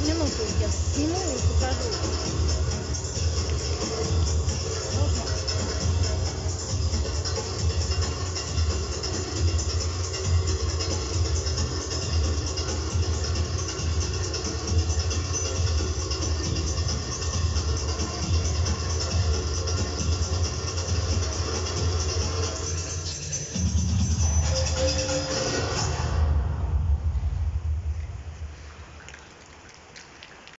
minutos, minutos, tá?